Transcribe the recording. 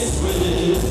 This way.